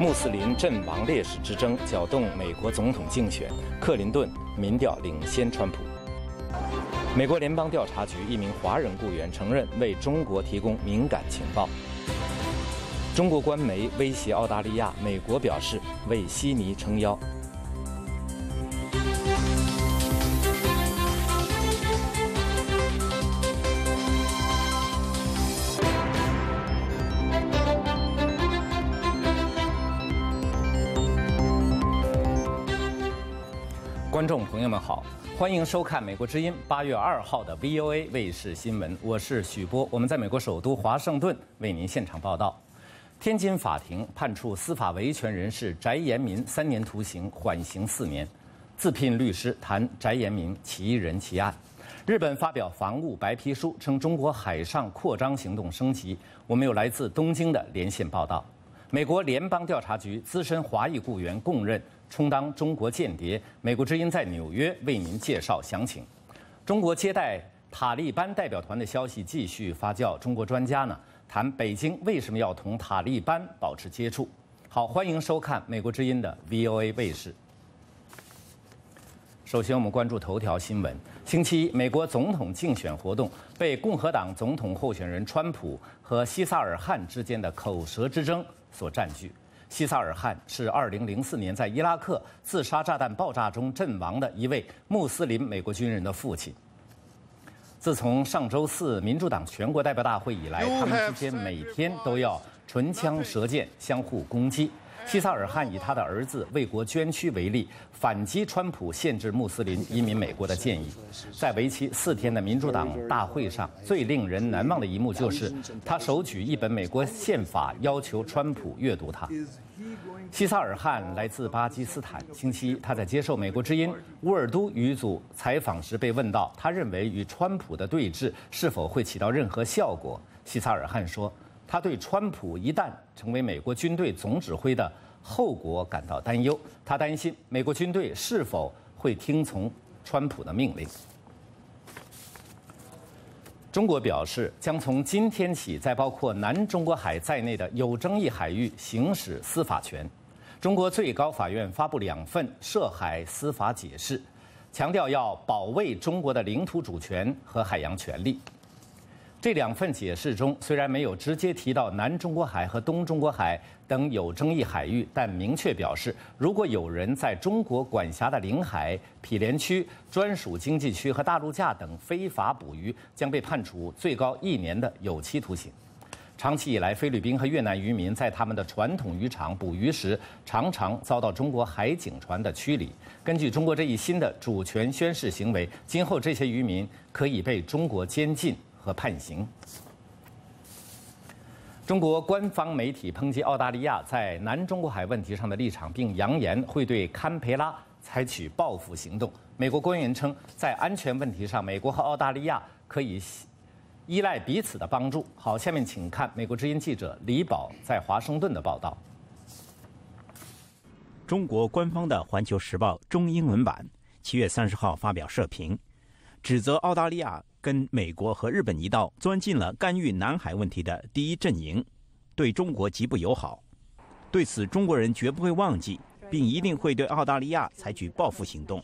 穆斯林阵亡烈士之争搅动美国总统竞选，克林顿民调领先川普。美国联邦调查局一名华人雇员承认为中国提供敏感情报。中国官媒威胁澳大利亚，美国表示为悉尼撑腰。观众朋友们好，欢迎收看《美国之音》八月二号的 VOA 卫视新闻，我是许波，我们在美国首都华盛顿为您现场报道。天津法庭判处司法维权人士翟延民三年徒刑，缓刑四年。自聘律师谈翟延民其人其案。日本发表防务白皮书，称中国海上扩张行动升级。我们有来自东京的连线报道。美国联邦调查局资深华裔雇员供认充当中国间谍。美国之音在纽约为您介绍详情。中国接待塔利班代表团的消息继续发酵，中国专家呢？谈北京为什么要同塔利班保持接触？好，欢迎收看美国之音的 VOA 卫视。首先，我们关注头条新闻：星期一，美国总统竞选活动被共和党总统候选人川普和西萨尔汗之间的口舌之争所占据。西萨尔汗是2004年在伊拉克自杀炸弹爆炸中阵亡的一位穆斯林美国军人的父亲。自从上周四民主党全国代表大会以来，他们之间每天都要唇枪舌剑，相互攻击。西萨尔汗以他的儿子为国捐躯为例，反击川普限制穆斯林移民美国的建议。在为期四天的民主党大会上，最令人难忘的一幕就是他手举一本美国宪法，要求川普阅读它。西萨尔汗来自巴基斯坦。星期一，他在接受美国之音乌尔都语组采访时被问到，他认为与川普的对峙是否会起到任何效果。西萨尔汗说，他对川普一旦成为美国军队总指挥的后果感到担忧。他担心美国军队是否会听从川普的命令。中国表示将从今天起，在包括南中国海在内的有争议海域行使司法权。中国最高法院发布两份涉海司法解释，强调要保卫中国的领土主权和海洋权利。这两份解释中虽然没有直接提到南中国海和东中国海等有争议海域，但明确表示，如果有人在中国管辖的领海、毗连区、专属经济区和大陆架等非法捕鱼，将被判处最高一年的有期徒刑。长期以来，菲律宾和越南渔民在他们的传统渔场捕鱼时，常常遭到中国海警船的驱离。根据中国这一新的主权宣示行为，今后这些渔民可以被中国监禁。和判刑。中国官方媒体抨击澳大利亚在南中国海问题上的立场，并扬言会对堪培拉采取报复行动。美国官员称，在安全问题上，美国和澳大利亚可以依赖彼此的帮助。好，下面请看美国之音记者李宝在华盛顿的报道。中国官方的《环球时报》中英文版七月三十号发表社评，指责澳大利亚。跟美国和日本一道钻进了干预南海问题的第一阵营，对中国极不友好。对此，中国人绝不会忘记，并一定会对澳大利亚采取报复行动。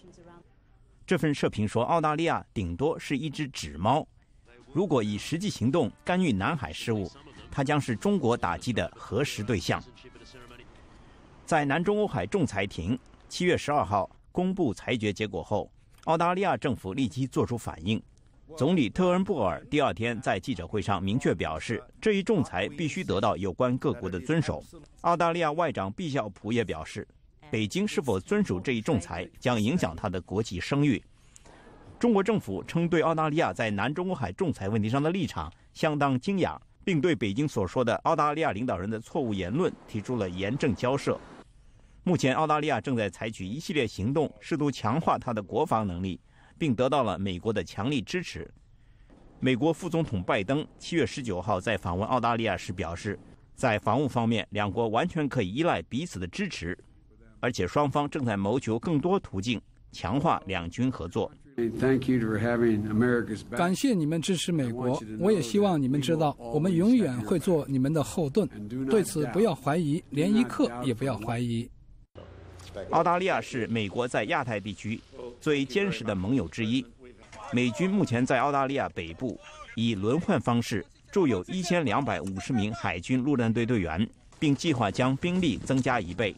这份社评说，澳大利亚顶多是一只纸猫，如果以实际行动干预南海事务，它将是中国打击的核实对象。在南中欧海仲裁庭七月十二号公布裁决结果后，澳大利亚政府立即作出反应。总理特恩布尔第二天在记者会上明确表示，这一仲裁必须得到有关各国的遵守。澳大利亚外长毕肖普也表示，北京是否遵守这一仲裁将影响他的国际声誉。中国政府称对澳大利亚在南中国海仲裁问题上的立场相当惊讶，并对北京所说的澳大利亚领导人的错误言论提出了严正交涉。目前，澳大利亚正在采取一系列行动，试图强化它的国防能力。并得到了美国的强力支持。美国副总统拜登七月十九号在访问澳大利亚时表示，在防务方面，两国完全可以依赖彼此的支持，而且双方正在谋求更多途径强化两军合作。感谢你们支持美国，我也希望你们知道，我们永远会做你们的后盾。对此不要怀疑，连一刻也不要怀疑。澳大利亚是美国在亚太地区最坚实的盟友之一。美军目前在澳大利亚北部以轮换方式驻有一千两百五十名海军陆战队队员，并计划将兵力增加一倍。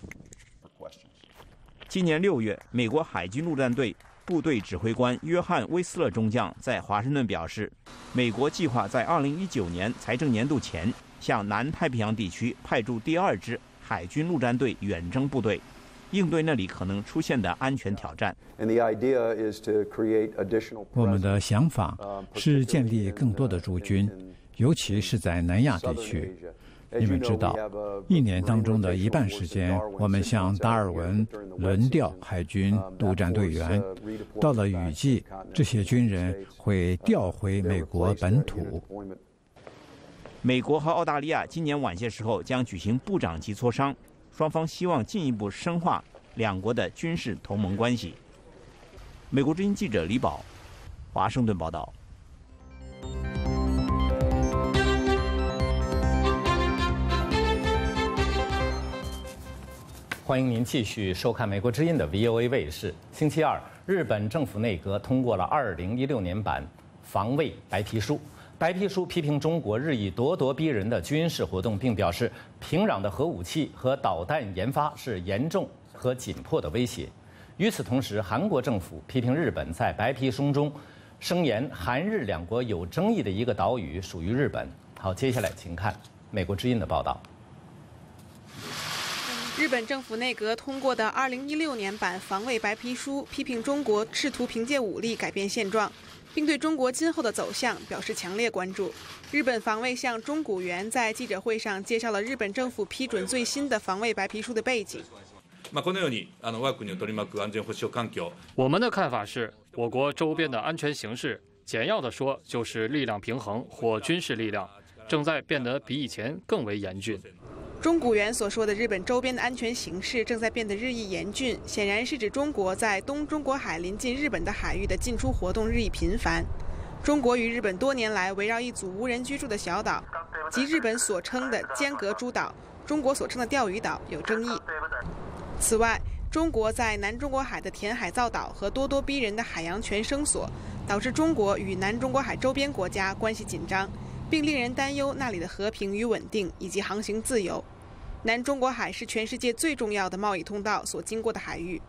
今年六月，美国海军陆战队。部队指挥官约翰·威斯勒中将在华盛顿表示，美国计划在二零一九年财政年度前向南太平洋地区派驻第二支海军陆战队远征部队，应对那里可能出现的安全挑战。我们的想法是建立更多的驻军，尤其是在南亚地区。你们知道，一年当中的一半时间，我们向达尔文轮调海军陆战队员。到了雨季，这些军人会调回美国本土。美国和澳大利亚今年晚些时候将举行部长级磋商，双方希望进一步深化两国的军事同盟关系。美国之音记者李宝，华盛顿报道。欢迎您继续收看美国之音的 VOA 卫视。星期二，日本政府内阁通过了2016年版防卫白皮书。白皮书批评中国日益咄咄逼人的军事活动，并表示平壤的核武器和导弹研发是严重和紧迫的威胁。与此同时，韩国政府批评日本在白皮书中声言韩日两国有争议的一个岛屿属于日本。好，接下来请看美国之音的报道。日本政府内阁通过的2016年版防卫白皮书批评中国试图凭借武力改变现状，并对中国今后的走向表示强烈关注。日本防卫相中谷元在记者会上介绍了日本政府批准最新的防卫白皮书的背景。我们的看法是，我国周边的安全形势，简要的说就是力量平衡或军事力量正在变得比以前更为严峻。中古元所说的日本周边的安全形势正在变得日益严峻，显然是指中国在东中国海临近日本的海域的进出活动日益频繁。中国与日本多年来围绕一组无人居住的小岛，即日本所称的尖阁诸岛，中国所称的钓鱼岛有争议。此外，中国在南中国海的填海造岛和咄咄逼人的海洋权声索，导致中国与南中国海周边国家关系紧张。并令人担忧那里的和平与稳定以及航行自由。南中国海是全世界最重要的贸易通道所经过的海域。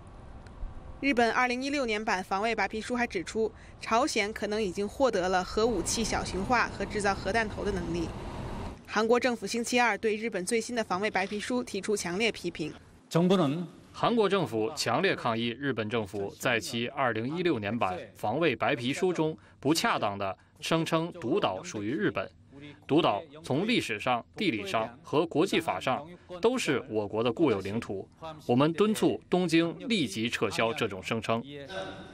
日本2016年版防卫白皮书还指出，朝鲜可能已经获得了核武器小型化和制造核弹头的能力。韩国政府星期二对日本最新的防卫白皮书提出强烈批评。韩国政府强烈抗议日本政府在其2016年版防卫白皮书中不恰当的。声称独岛属于日本，独岛从历史上、地理上和国际法上都是我国的固有领土。我们敦促东京立即撤销这种声称。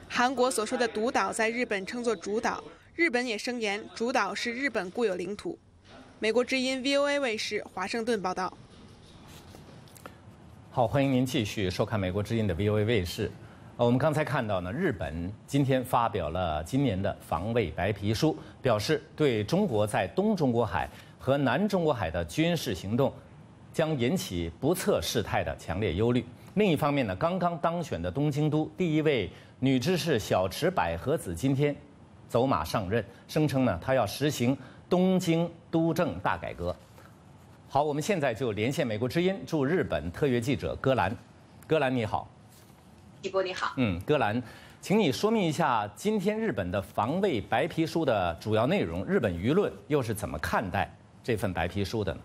韩国所说的独岛在日本称作主岛，日本也声言主岛是日本固有领土。美国之音 VOA 卫视华盛顿报道。好，欢迎您继续收看美国之音的 VOA 卫视。我们刚才看到呢，日本今天发表了今年的防卫白皮书，表示对中国在东中国海和南中国海的军事行动将引起不测事态的强烈忧虑。另一方面呢，刚刚当选的东京都第一位女知事小池百合子今天走马上任，声称呢，她要实行东京都政大改革。好，我们现在就连线美国之音驻日本特约记者戈兰，戈兰你好。季波你好，嗯，戈兰，请你说明一下今天日本的防卫白皮书的主要内容，日本舆论又是怎么看待这份白皮书的呢？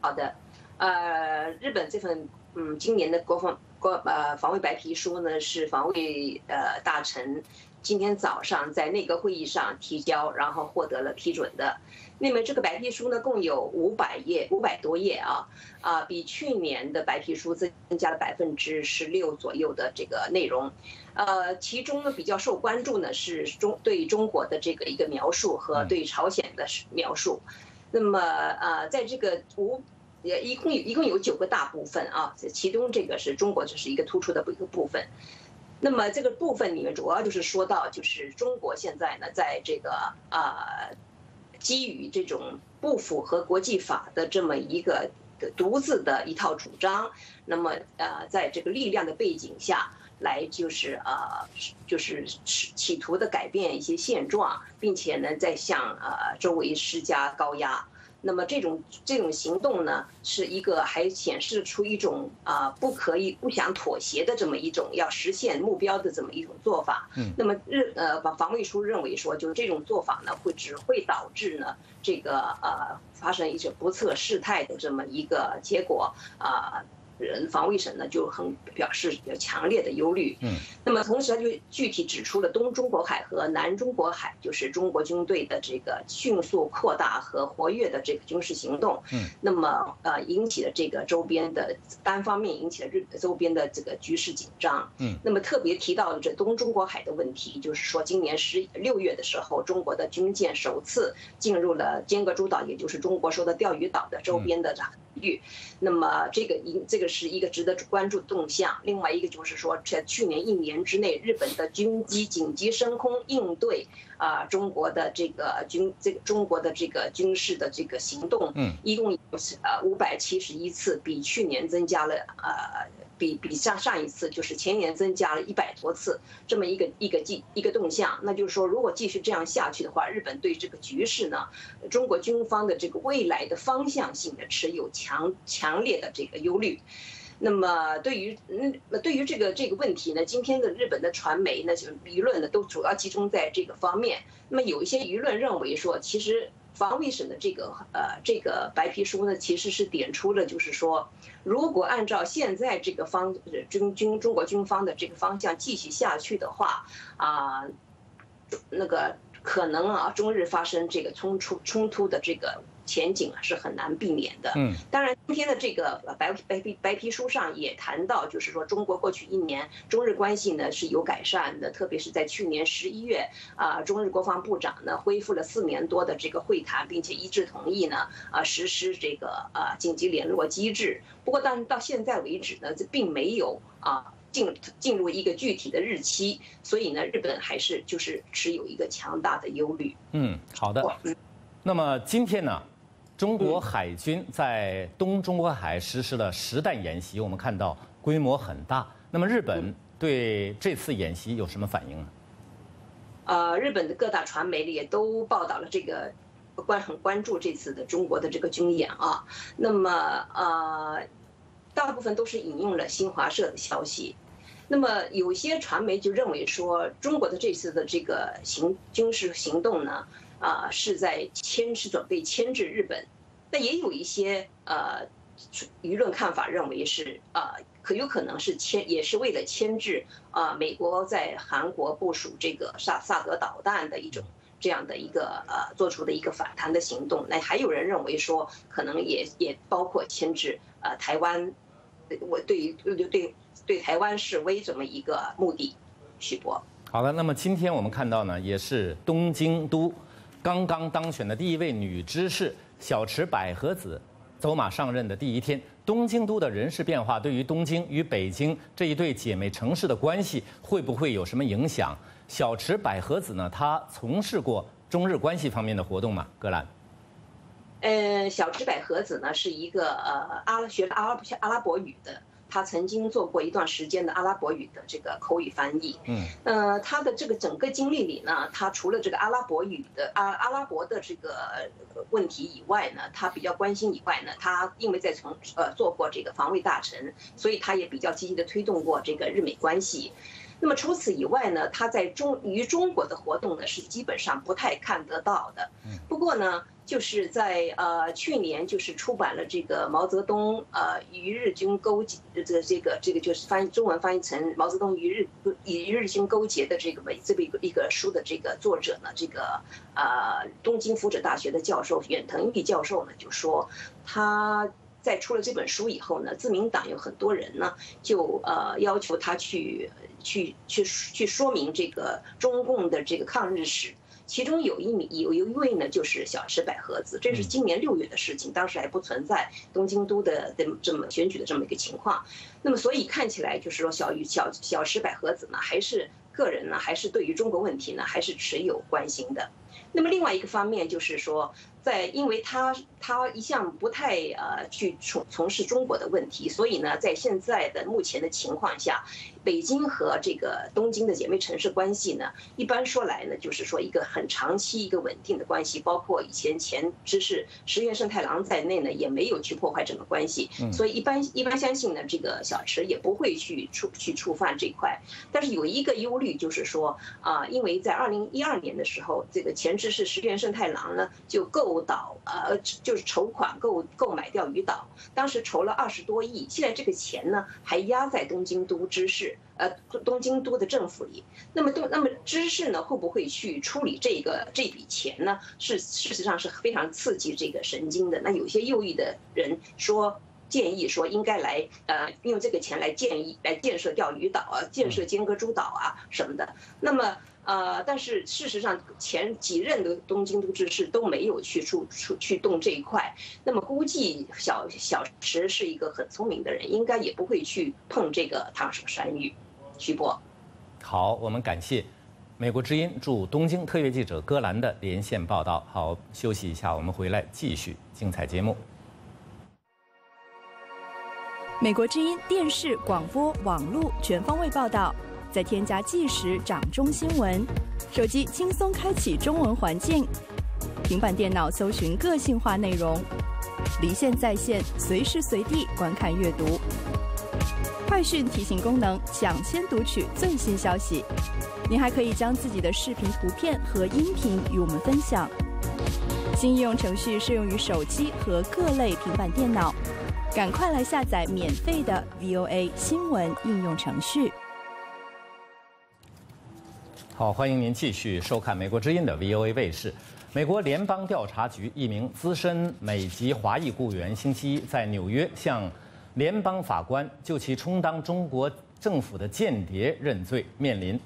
好的，呃，日本这份嗯今年的国防国呃防卫白皮书呢，是防卫呃大臣今天早上在内阁会议上提交，然后获得了批准的。那么这个白皮书呢，共有五百页，五百多页啊，啊，比去年的白皮书增加了百分之十六左右的这个内容，呃，其中呢比较受关注呢是中对中国的这个一个描述和对朝鲜的描述，那么呃，在这个五也一共有一共有九个大部分啊，这其中这个是中国这是一个突出的一个部分。那么这个部分里面主要就是说到，就是中国现在呢，在这个呃，基于这种不符合国际法的这么一个独自的一套主张，那么呃，在这个力量的背景下来，就是呃，就是企图的改变一些现状，并且呢，在向呃周围施加高压。那么这种这种行动呢，是一个还显示出一种啊不可以不想妥协的这么一种要实现目标的这么一种做法。嗯。那么日呃防防卫书认为说，就是这种做法呢，会只会导致呢这个呃发生一些不测事态的这么一个结果啊。人防卫省呢就很表示有强烈的忧虑，嗯，那么同时他就具体指出了东中国海和南中国海，就是中国军队的这个迅速扩大和活跃的这个军事行动，嗯，那么呃引起了这个周边的单方面引起了日周边的这个局势紧张，嗯，那么特别提到了这东中国海的问题，就是说今年十六月的时候，中国的军舰首次进入了尖阁诸岛，也就是中国说的钓鱼岛的周边的海域，那么这个一这个。是一个值得关注的动向。另外一个就是说，在去年一年之内，日本的军机紧急升空应对啊中国的这个军这个中国的这个军事的这个行动，嗯，一共有呃五百七十一次，比去年增加了呃。比比上上一次就是前年增加了一百多次，这么一个一个计一个动向，那就是说，如果继续这样下去的话，日本对这个局势呢，中国军方的这个未来的方向性的持有强强烈的这个忧虑。那么对于嗯，对于这个这个问题呢，今天的日本的传媒呢，就舆论呢，都主要集中在这个方面。那么有一些舆论认为说，其实。防卫省的这个呃这个白皮书呢，其实是点出了，就是说，如果按照现在这个方军军中国军方的这个方向继续下去的话，啊，那个可能啊，中日发生这个冲突冲突的这个。前景啊是很难避免的。嗯，当然，今天的这个白白皮白皮书上也谈到，就是说中国过去一年中日关系呢是有改善的，特别是在去年十一月啊，中日国防部长呢恢复了四年多的这个会谈，并且一致同意呢啊实施这个啊紧急联络机制。不过，但到现在为止呢，这并没有啊进进入一个具体的日期，所以呢，日本还是就是持有一个强大的忧虑。嗯，好的。那么今天呢？中国海军在东中国海实施了实弹演习，我们看到规模很大。那么日本对这次演习有什么反应呢？呃，日本的各大传媒也都报道了这个关很关注这次的中国的这个军演啊。那么呃，大部分都是引用了新华社的消息。那么有些传媒就认为说，中国的这次的这个行军事行动呢？啊，是在牵是准备牵制日本，那也有一些呃舆论看法认为是啊，可有可能是牵也是为了牵制啊美国在韩国部署这个萨萨德导弹的一种这样的一个呃做出的一个反弹的行动。那还有人认为说，可能也也包括牵制呃台湾，我对于对对对台湾示威这么一个目的。许博，好的，那么今天我们看到呢，也是东京都。刚刚当选的第一位女知事小池百合子走马上任的第一天，东京都的人事变化对于东京与北京这一对姐妹城市的关系会不会有什么影响？小池百合子呢？她从事过中日关系方面的活动吗？格兰？呃，小池百合子呢是一个呃阿拉学阿拉伯阿拉伯语的。他曾经做过一段时间的阿拉伯语的这个口语翻译，嗯，呃，他的这个整个经历里呢，他除了这个阿拉伯语的阿阿拉伯的这个问题以外呢，他比较关心以外呢，他因为在从呃做过这个防卫大臣，所以他也比较积极的推动过这个日美关系。那么除此以外呢，他在中与中国的活动呢是基本上不太看得到的。不过呢。就是在呃去年，就是出版了这个毛泽东呃与日军勾结这这个这个就是翻译中文翻译成毛泽东与日与日军勾结的这个这么一个一个书的这个作者呢，这个呃东京福祉大学的教授远藤裕教授呢就说，他在出了这本书以后呢，自民党有很多人呢就呃要求他去去去去说明这个中共的这个抗日史。其中有一名有一位呢就是小池百合子，这是今年六月的事情，当时还不存在东京都的这么这么选举的这么一个情况。那么所以看起来就是说小小小池百合子呢，还是个人呢，还是对于中国问题呢，还是持有关心的。那么另外一个方面就是说。在，因为他他一向不太呃去从从事中国的问题，所以呢，在现在的目前的情况下，北京和这个东京的姐妹城市关系呢，一般说来呢，就是说一个很长期一个稳定的关系，包括以前前知事石原慎太郎在内呢，也没有去破坏整个关系，所以一般一般相信呢，这个小池也不会去触去触犯这块。但是有一个忧虑就是说啊，因为在二零一二年的时候，这个前知事石原慎太郎呢就。购岛呃，就是筹款购购买钓鱼岛，当时筹了二十多亿，现在这个钱呢还压在东京都知事呃东京都的政府里。那么东那么知事呢会不会去处理这个这笔钱呢？是事实上是非常刺激这个神经的。那有些右翼的人说建议说应该来呃用这个钱来建议来建设钓鱼岛啊，建设尖阁诸岛啊什么的。那么。呃，但是事实上，前几任的东京都知事都没有去出出去动这一块。那么估计小小池是一个很聪明的人，应该也不会去碰这个烫手山芋。徐波，好，我们感谢美国之音驻东京特约记者戈兰的连线报道。好，休息一下，我们回来继续精彩节目。美国之音电视、广播、网络全方位报道。再添加即时掌中新闻，手机轻松开启中文环境，平板电脑搜寻个性化内容，离线在线，随时随地观看阅读。快讯提醒功能，抢先读取最新消息。您还可以将自己的视频、图片和音频与我们分享。新应用程序适用于手机和各类平板电脑，赶快来下载免费的 VOA 新闻应用程序。好，欢迎您继续收看美国之音的 VOA 卫视。美国联邦调查局一名资深美籍华裔雇员星期一在纽约向联邦法官就其充当中国政府的间谍认罪，面临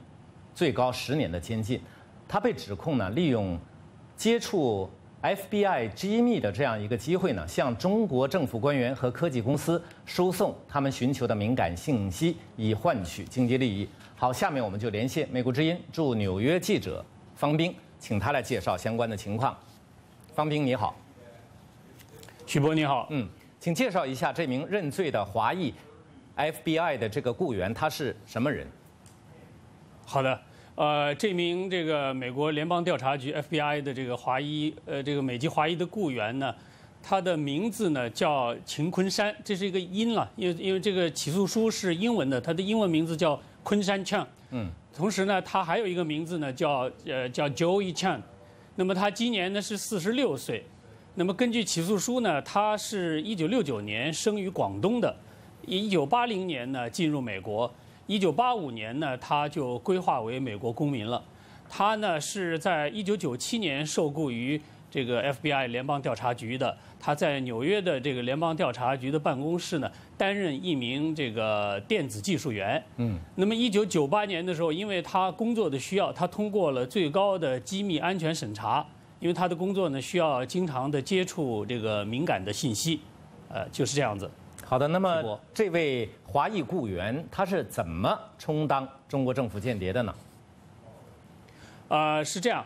最高十年的监禁。他被指控呢，利用接触 FBI 机密的这样一个机会呢，向中国政府官员和科技公司输送他们寻求的敏感信息，以换取经济利益。好，下面我们就连线美国之音驻纽约记者方斌，请他来介绍相关的情况。方斌，你好。许博，你好。嗯，请介绍一下这名认罪的华裔 FBI 的这个雇员，他是什么人？好的，呃，这名这个美国联邦调查局 FBI 的这个华裔，呃，这个美籍华裔的雇员呢，他的名字呢叫秦昆山，这是一个音了，因为因为这个起诉书是英文的，他的英文名字叫。昆山 Chang，嗯，同时呢，他还有一个名字呢，叫呃叫 Joey Chang，那么他今年呢是四十六岁，那么根据起诉书呢，他是一九六九年生于广东的，一九八零年呢进入美国，一九八五年呢他就规划为美国公民了，他呢是在一九九七年受雇于。这个 FBI 联邦调查局的，他在纽约的这个联邦调查局的办公室呢，担任一名这个电子技术员。嗯，那么一九九八年的时候，因为他工作的需要，他通过了最高的机密安全审查，因为他的工作呢需要经常的接触这个敏感的信息，呃，就是这样子。好的，那么这位华裔雇员他是怎么充当中国政府间谍的呢？呃，是这样。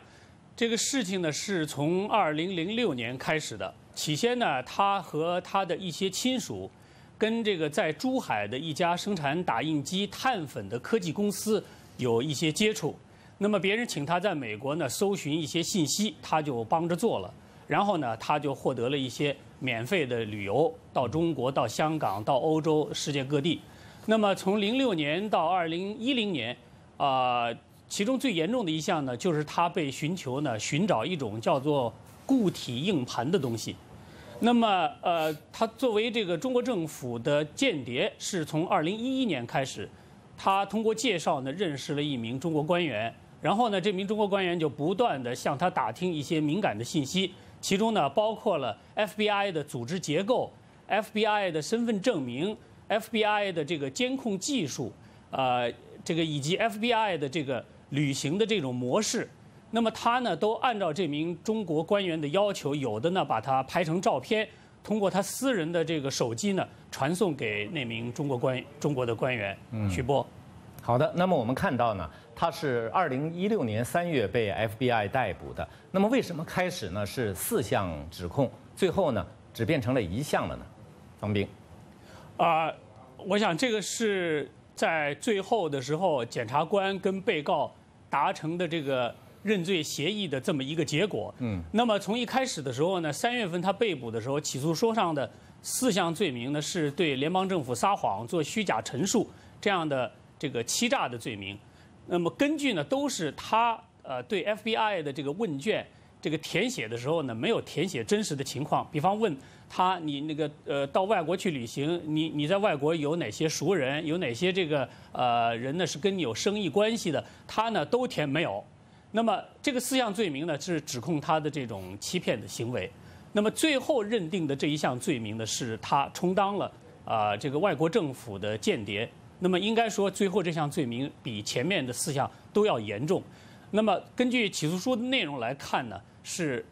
这个事情呢，是从二零零六年开始的。起先呢，他和他的一些亲属，跟这个在珠海的一家生产打印机碳粉的科技公司有一些接触。那么别人请他在美国呢搜寻一些信息，他就帮着做了。然后呢，他就获得了一些免费的旅游，到中国、到香港、到欧洲、世界各地。那么从零六年到二零一零年，啊。其中最严重的一项呢，就是他被寻求呢寻找一种叫做固体硬盘的东西。那么，呃，他作为这个中国政府的间谍，是从二零一一年开始，他通过介绍呢认识了一名中国官员，然后呢这名中国官员就不断的向他打听一些敏感的信息，其中呢包括了 FBI 的组织结构、FBI 的身份证明、FBI 的这个监控技术，呃，这个以及 FBI 的这个。旅行的这种模式，那么他呢都按照这名中国官员的要求，有的呢把他拍成照片，通过他私人的这个手机呢传送给那名中国官中国的官员。徐波，好的。那么我们看到呢，他是二零一六年三月被 FBI 逮捕的。那么为什么开始呢是四项指控，最后呢只变成了一项了呢？方斌，啊，我想这个是在最后的时候，检察官跟被告达成的这个。认罪协议的这么一个结果。嗯，那么从一开始的时候呢，三月份他被捕的时候，起诉书上的四项罪名呢，是对联邦政府撒谎、做虚假陈述这样的这个欺诈的罪名。那么根据呢，都是他呃对 FBI 的这个问卷这个填写的时候呢，没有填写真实的情况。比方问他你那个呃到外国去旅行，你你在外国有哪些熟人，有哪些这个呃人呢是跟你有生意关系的，他呢都填没有。那么这个四项罪名呢，是指控他的这种欺骗的行为。那么最后认定的这一项罪名呢，是他充当了啊这个外国政府的间谍。那么应该说，最后这项罪名比前面的四项都要严重。那么根据起诉书的内容来看呢，是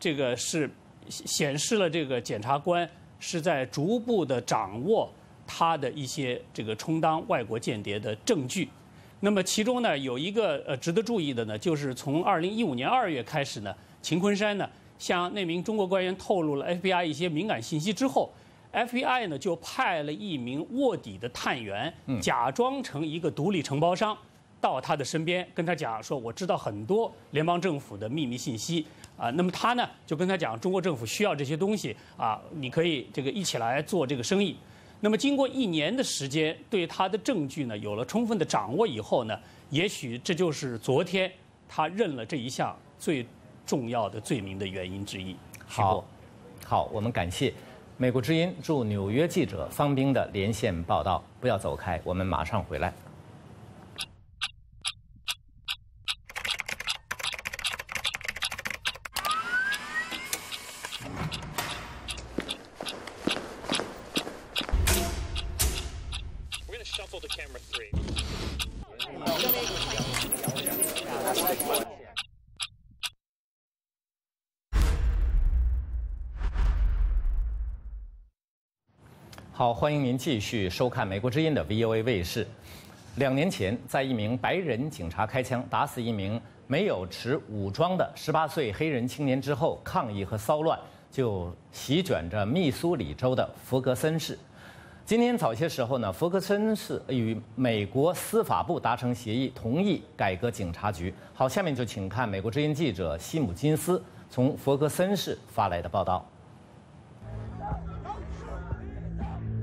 这个是显示了这个检察官是在逐步的掌握他的一些这个充当外国间谍的证据。那么其中呢，有一个呃值得注意的呢，就是从二零一五年二月开始呢，秦昆山呢向那名中国官员透露了 FBI 一些敏感信息之后，FBI 呢就派了一名卧底的探员，假装成一个独立承包商，到他的身边跟他讲说，我知道很多联邦政府的秘密信息啊，那么他呢就跟他讲，中国政府需要这些东西啊，你可以这个一起来做这个生意。那么，经过一年的时间，对他的证据呢有了充分的掌握以后呢，也许这就是昨天他认了这一项最重要的罪名的原因之一。好，好，我们感谢美国之音驻纽约记者方冰的连线报道。不要走开，我们马上回来。好，欢迎您继续收看美国之音的 VOA 卫视。两年前，在一名白人警察开枪打死一名没有持武装的十八岁黑人青年之后，抗议和骚乱就席卷着密苏里州的弗格森市。今天早些时候呢，弗格森市与美国司法部达成协议，同意改革警察局。好，下面就请看美国之音记者西姆金斯从弗格森市发来的报道。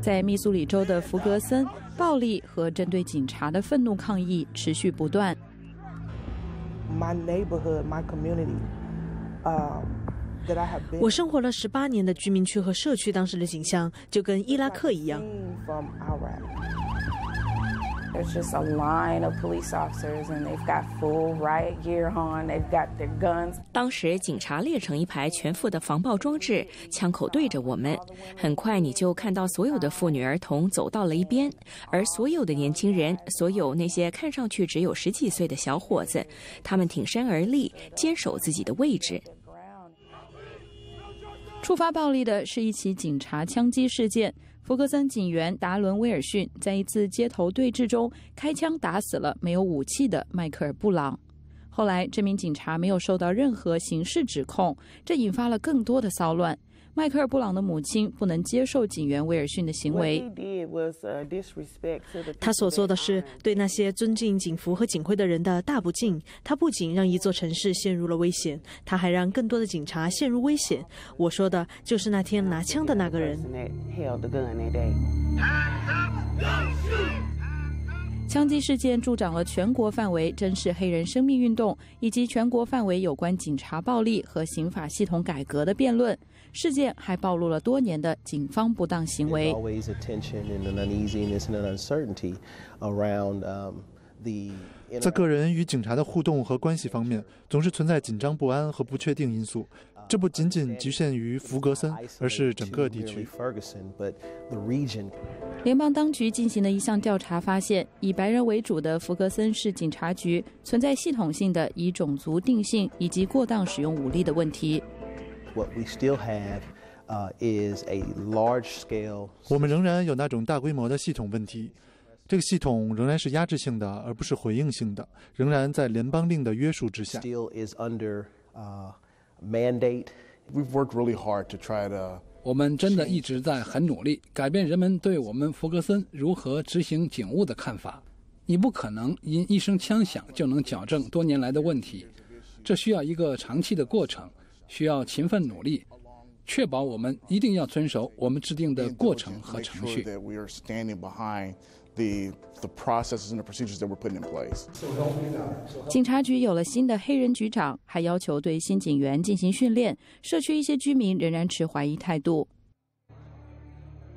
在密苏里州的弗格森，暴力和针对警察的愤怒抗议持续不断。我生活了十八年的居民区和社区当时的景象，就跟伊拉克一样。There's just a line of police officers, and they've got full riot gear on. They've got their guns. 当时警察列成一排全副的防爆装置，枪口对着我们。很快你就看到所有的妇女儿童走到了一边，而所有的年轻人，所有那些看上去只有十几岁的小伙子，他们挺身而立，坚守自己的位置。触发暴力的是一起警察枪击事件。福格森警员达伦·威尔逊在一次街头对峙中开枪打死了没有武器的迈克尔·布朗。后来，这名警察没有受到任何刑事指控，这引发了更多的骚乱。迈克尔·布朗的母亲不能接受警员威尔逊的行为。他所做的是对那些尊敬警服和警徽的人的大不敬。他不仅让一座城市陷入了危险，他还让更多的警察陷入危险。我说的就是那天拿枪的那个人。枪击事件助长了全国范围珍视黑人生命运动，以及全国范围有关警察暴力和刑法系统改革的辩论。事件还暴露了多年的警方不当行为。在个人与警察的互动和关系方面，总是存在紧张不安和不确定因素。这不仅仅局限于弗格森，而是整个地区。联邦当局进行的一项调查发现，以白人为主的弗格森市警察局存在系统性的以种族定性以及过当使用武力的问题。我们仍然有那种大规模的系统问题，这个系统仍然是压制性的，而不是回应性的，仍然在联邦令的约束之下。我们真的一直在很努力改变人们对我们弗格森如何执行警务的看法。你不可能因一声枪响就能矫正多年来的问题，这需要一个长期的过程，需要勤奋努力，确保我们一定要遵守我们制定的过程和程序。警察局有了新的黑人局长，还要求对新警员进行训练。社区一些居民仍然持怀疑态度。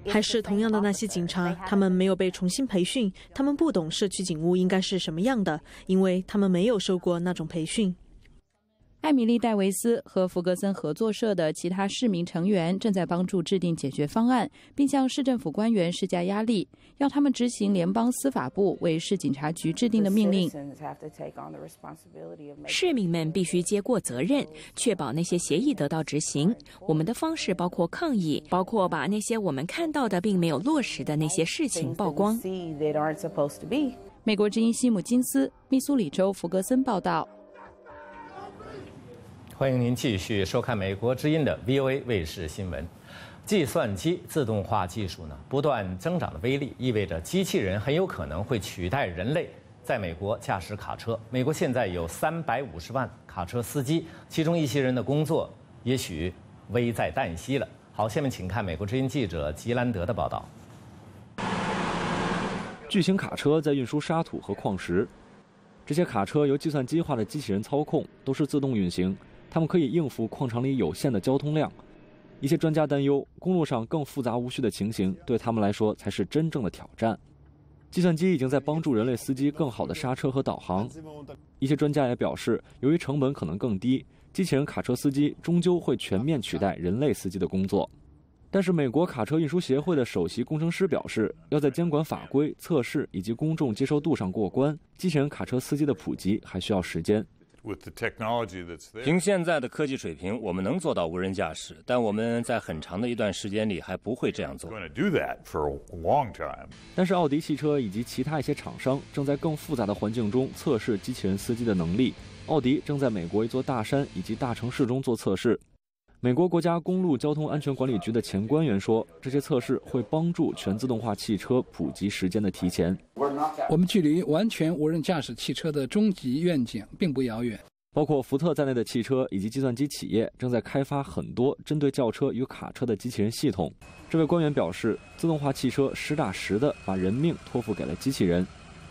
还是同样的那些警察，他们没有被重新培训，他们不懂社区警务应该是什么样的，因为他们没有受过那种培训。艾米丽·戴维斯和弗格森合作社的其他市民成员正在帮助制定解决方案，并向市政府官员施加压力，要他们执行联邦司法部为市警察局制定的命令。市民们必须接过责任，确保那些协议得到执行。我们的方式包括抗议，包括把那些我们看到的并没有落实的那些事情曝光。美国之音西姆金斯，密苏里州弗格森报道。欢迎您继续收看美国之音的 VOA 卫视新闻。计算机自动化技术呢不断增长的威力，意味着机器人很有可能会取代人类在美国驾驶卡车。美国现在有三百五十万卡车司机，其中一些人的工作也许危在旦夕了。好，下面请看美国之音记者吉兰德的报道。巨型卡车在运输沙土和矿石，这些卡车由计算机化的机器人操控，都是自动运行。他们可以应付矿场里有限的交通量。一些专家担忧，公路上更复杂无序的情形对他们来说才是真正的挑战。计算机已经在帮助人类司机更好的刹车和导航。一些专家也表示，由于成本可能更低，机器人卡车司机终究会全面取代人类司机的工作。但是，美国卡车运输协会的首席工程师表示，要在监管法规、测试以及公众接受度上过关，机器人卡车司机的普及还需要时间。凭现在的科技水平，我们能做到无人驾驶，但我们在很长的一段时间里还不会这样做。但是，奥迪汽车以及其他一些厂商正在更复杂的环境中测试机器人司机的能力。奥迪正在美国一座大山以及大城市中做测试。美国国家公路交通安全管理局的前官员说，这些测试会帮助全自动化汽车普及时间的提前。我们距离完全无人驾驶汽车的终极愿景并不遥远。包括福特在内的汽车以及计算机企业正在开发很多针对轿车与卡车的机器人系统。这位官员表示，自动化汽车实打实的把人命托付给了机器人，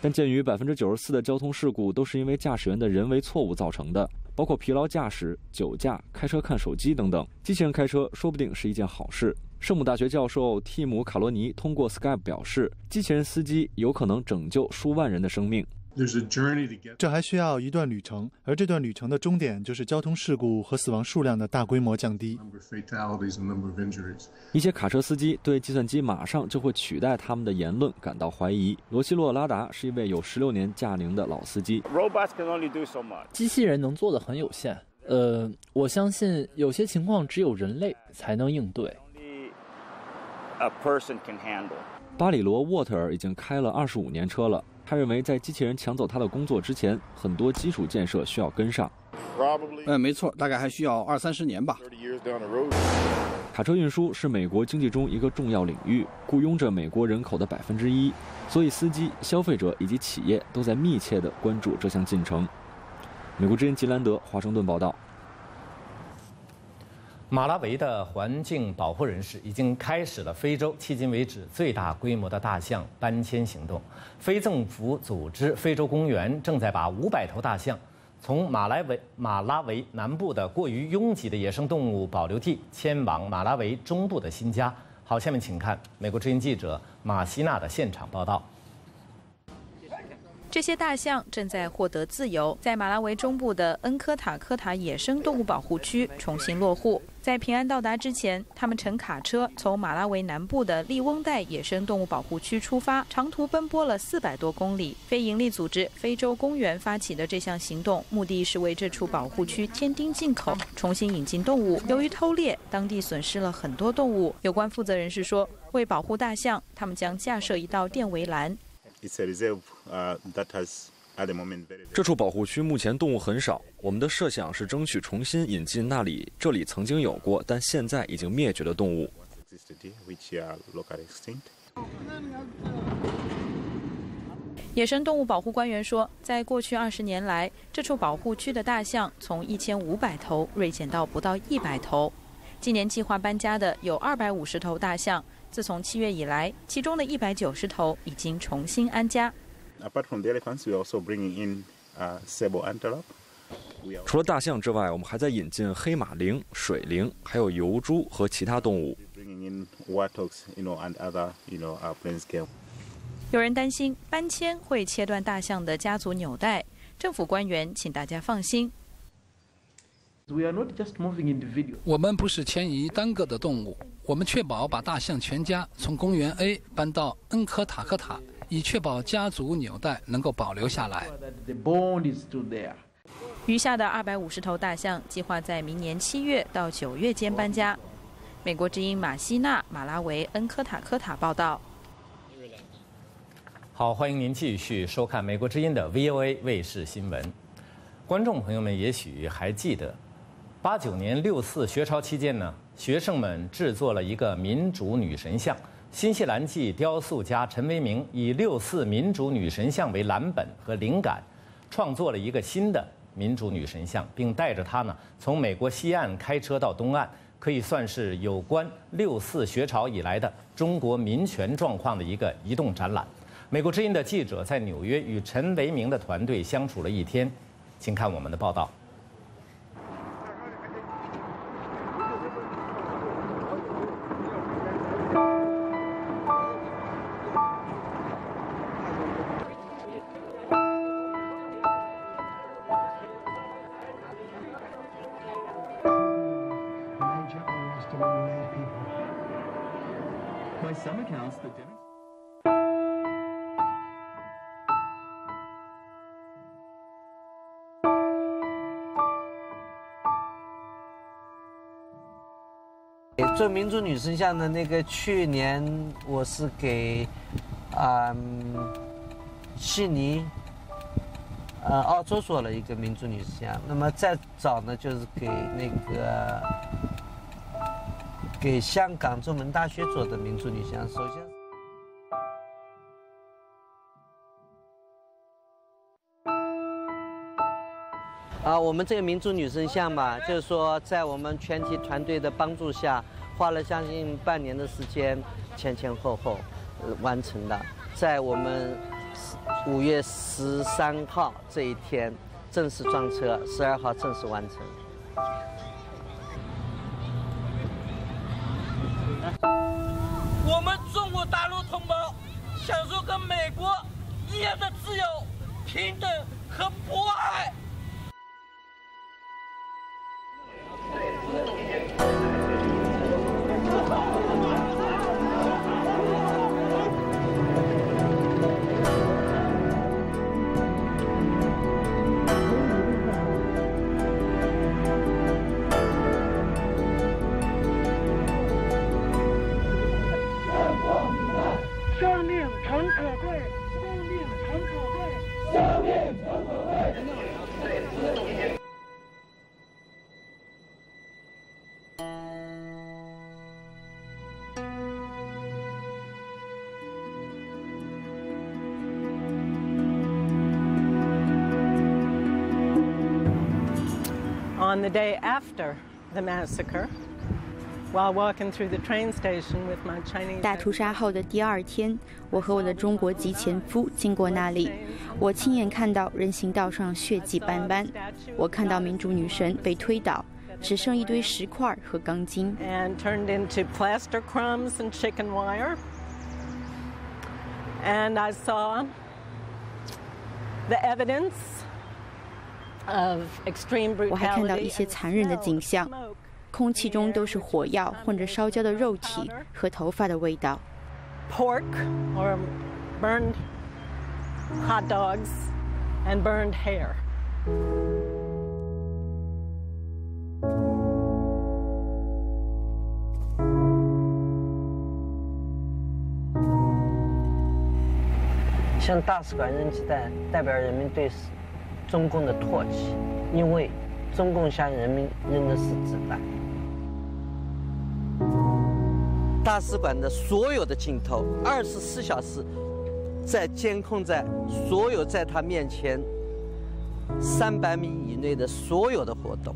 但鉴于百分之九十四的交通事故都是因为驾驶员的人为错误造成的。包括疲劳驾驶、酒驾、开车看手机等等，机器人开车说不定是一件好事。圣母大学教授蒂姆·卡罗尼通过 Skype 表示，机器人司机有可能拯救数万人的生命。这还需要一段旅程，而这段旅程的终点就是交通事故和死亡数量的大规模降低。一些卡车司机对计算机马上就会取代他们的言论感到怀疑。罗西洛·拉达是一位有十六年驾龄的老司机。机器人能做的很有限。呃，我相信有些情况只有人类才能应对。巴里罗·沃特尔已经开了二十五年车了。他认为，在机器人抢走他的工作之前，很多基础建设需要跟上。嗯，没错，大概还需要二三十年吧。卡车运输是美国经济中一个重要领域，雇佣着美国人口的百分之一，所以司机、消费者以及企业都在密切地关注这项进程。美国之音吉兰德，华盛顿报道。马拉维的环境保护人士已经开始了非洲迄今为止最大规模的大象搬迁行动。非政府组织非洲公园正在把五百头大象从马来维马拉维南部的过于拥挤的野生动物保留地迁往马拉维中部的新家。好，下面请看美国之音记者马西娜的现场报道。这些大象正在获得自由，在马拉维中部的恩科塔科塔野生动物保护区重新落户。在平安到达之前，他们乘卡车从马拉维南部的利翁代野生动物保护区出发，长途奔波了四百多公里。非营利组织非洲公园发起的这项行动，目的是为这处保护区添丁进口，重新引进动物。由于偷猎，当地损失了很多动物。有关负责人士说，为保护大象，他们将架设一道电围栏。这处保护区目前动物很少，我们的设想是争取重新引进那里这里曾经有过但现在已经灭绝的动物。野生动物保护官员说，在过去二十年来，这处保护区的大象从一千五百头锐减到不到一百头。今年计划搬家的有二百五十头大象，自从七月以来，其中的一百九十头已经重新安家。除了大象之外，我们还在引进黑马羚、水羚，还有疣猪和其他动物。有人担心搬迁会切断大象的家族纽带，政府官员请大家放心。我们不是迁移单个的动物，我们确保把大象全家从公园 A 搬到恩科塔克塔。以确保家族纽带能够保留下来。余下的二百五十头大象计划在明年七月到九月间搬家。美国之音马西纳马拉维恩科塔科塔报道。好，欢迎您继续收看美国之音的 VOA 卫视新闻。观众朋友们也许还记得，八九年六四学潮期间呢，学生们制作了一个民主女神像。新西兰籍雕塑家陈维明以六四民主女神像为蓝本和灵感，创作了一个新的民主女神像，并带着它呢从美国西岸开车到东岸，可以算是有关六四学潮以来的中国民权状况的一个移动展览。美国之音的记者在纽约与陈维明的团队相处了一天，请看我们的报道。民族女神像的那个，去年我是给，嗯，悉尼，呃，澳洲做了一个民族女神像。那么再早呢，就是给那个，给香港中文大学做的民族女像。首先，啊，我们这个民族女神像嘛，就是说在我们全体团队的帮助下。花了将近半年的时间，前前后后呃完成的，在我们五月十三号这一天正式装车，十二号正式完成。我们中国大陆同胞享受跟美国一样的自由、平等和博爱。the day after the massacre, while walking through the train station with my Chinese. 大屠杀后的第二天，我和我的中国籍前夫经过那里，我亲眼看到人行道上血迹斑斑，我看到民主女神被推倒，只剩一堆石块和钢筋。And turned into plaster crumbs and chicken wire. And I saw 我还看到一些残忍的景象，空气中都是火药混着烧焦的肉体和头发的味道。Pork or burned hot dogs and burned hair. 像大使馆扔鸡蛋，代表人民对中共的唾弃，因为中共向人民扔的是子弹。大使馆的所有的镜头，二十四小时在监控在所有在他面前三百米以内的所有的活动。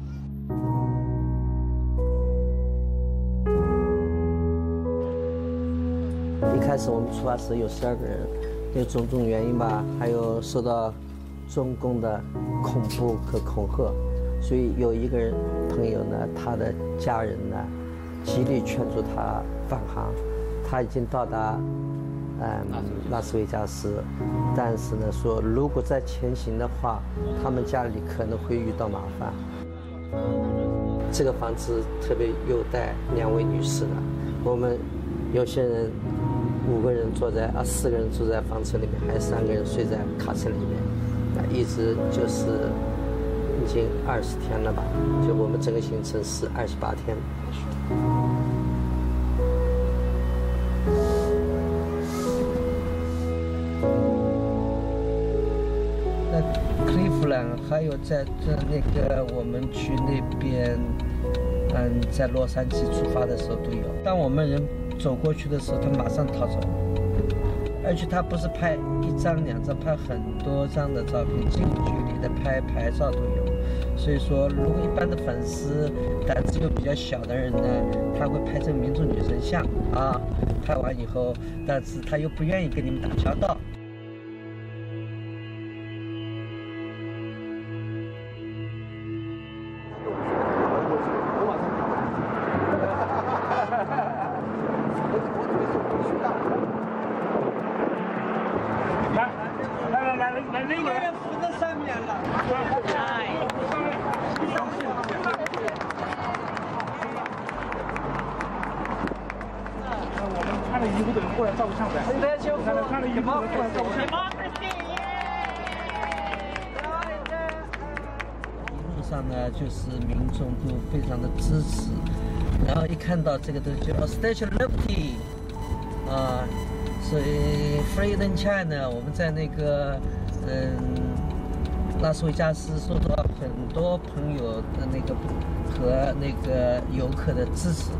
一开始我们出发时有十二个人。有种种原因吧，还有受到中共的恐怖和恐吓，所以有一个人朋友呢，他的家人呢，极力劝阻他返航。他已经到达嗯拉斯维加斯，但是呢说如果再前行的话，他们家里可能会遇到麻烦。这个房子特别优待两位女士的，我们有些人。五个人坐在啊，四个人住在房车里面，还有三个人睡在卡车里面，一直就是已经二十天了吧？就我们整个行程是二十八天。那克利夫兰还有在这那个我们去那边，嗯，在洛杉矶出发的时候都有。当我们人。走过去的时候，他马上逃走，而且他不是拍一张两张，拍很多张的照片，近距离的拍拍照都有。所以说，如果一般的粉丝胆子又比较小的人呢，他会拍这个民族女神像啊，拍完以后，但是他又不愿意跟你们打交道。就是民众都非常的支持，然后一看到这个东西叫 Statue of Liberty，啊，所以 Freedom China，我们在那个嗯拉斯维加斯受到很多朋友的那个和那个游客的支持，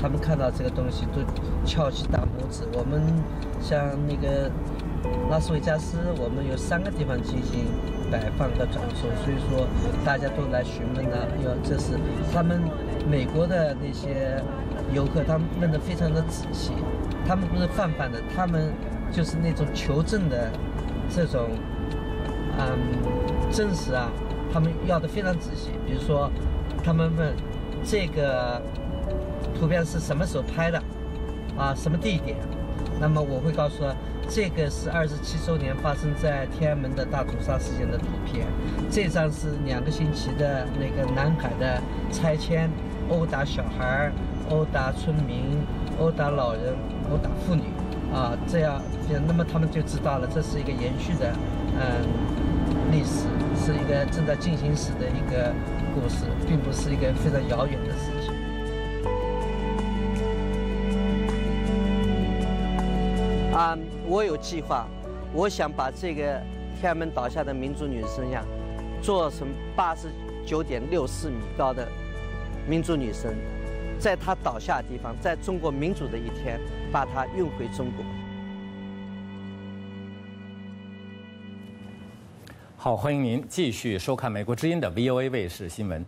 他们看到这个东西都翘起大拇指。我们像那个拉斯维加斯，我们有三个地方进行。摆放和转售，所以说大家都来询问呢。要这是他们美国的那些游客，他们问的非常的仔细。他们不是泛泛的，他们就是那种求证的这种嗯真实啊，他们要的非常仔细。比如说，他们问这个图片是什么时候拍的啊，什么地点？那么我会告诉他。这个是二十七周年发生在天安门的大屠杀事件的图片，这张是两个星期的那个南海的拆迁，殴打小孩殴打村民，殴打老人，殴打妇女，啊，这样，那么他们就知道了，这是一个延续的，嗯，历史，是一个正在进行时的一个故事，并不是一个非常遥远的事啊。我有计划，我想把这个天安门倒下的民族女神像做成八十九点六四米高的民族女神，在她倒下的地方，在中国民主的一天，把它运回中国。好，欢迎您继续收看美国之音的 VOA 卫视新闻。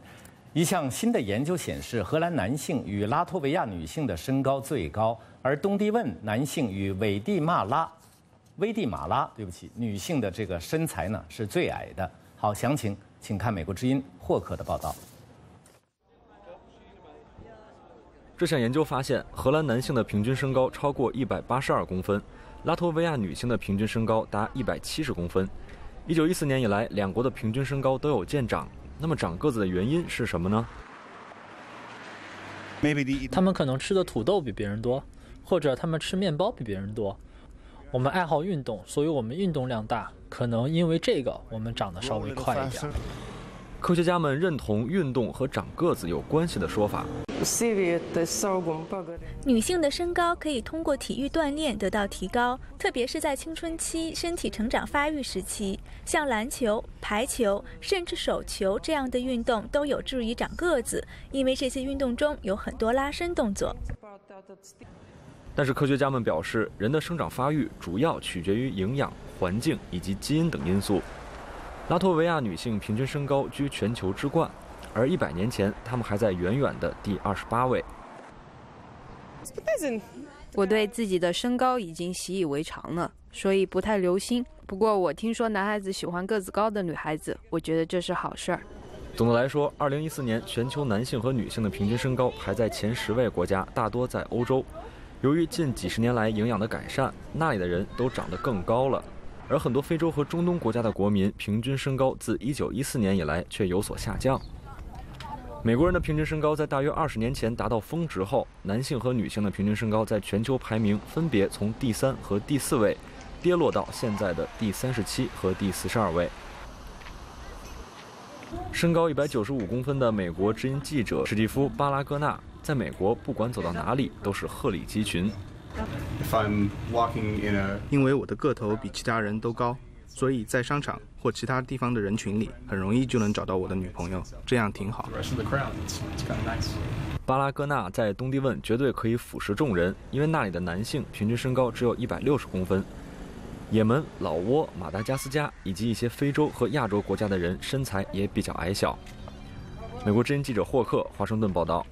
一项新的研究显示，荷兰男性与拉脱维亚女性的身高最高。而东帝汶男性与危地马拉、危地马拉，对不起，女性的这个身材呢是最矮的。好，详情请看美国之音霍克的报道。这项研究发现，荷兰男性的平均身高超过一百八十二公分，拉脱维亚女性的平均身高达一百七十公分。一九一四年以来，两国的平均身高都有见长。那么长个子的原因是什么呢？他们可能吃的土豆比别人多，或者他们吃面包比别人多。我们爱好运动，所以我们运动量大。可能因为这个，我们长得稍微快一点。科学家们认同运动和长个子有关系的说法。女性的身高可以通过体育锻炼得到提高，特别是在青春期身体成长发育时期，像篮球、排球，甚至手球这样的运动都有助于长个子，因为这些运动中有很多拉伸动作。但是科学家们表示，人的生长发育主要取决于营养、环境以及基因等因素。拉脱维亚女性平均身高居全球之冠，而一百年前，他们还在远远的第二十八位。我对自己的身高已经习以为常了，所以不太留心。不过我听说男孩子喜欢个子高的女孩子，我觉得这是好事儿。总的来说，二零一四年全球男性和女性的平均身高排在前十位国家，大多在欧洲。由于近几十年来营养的改善，那里的人都长得更高了。而很多非洲和中东国家的国民平均身高自1914年以来却有所下降。美国人的平均身高在大约二十年前达到峰值后，男性和女性的平均身高在全球排名分别从第三和第四位，跌落到现在的第三十七和第四十二位。身高一百九十五公分的美国知音记者史蒂夫·巴拉戈纳，在美国不管走到哪里都是鹤立鸡群。因为我的个头比其他人都高，所以在商场或其他地方的人群里，很容易就能找到我的女朋友，这样挺好。巴拉戈纳在东帝汶绝对可以俯视众人，因为那里的男性平均身高只有一百六十公分。也门、老挝、马达加斯加以及一些非洲和亚洲国家的人身材也比较矮小。美国之音记者霍克华盛顿报道。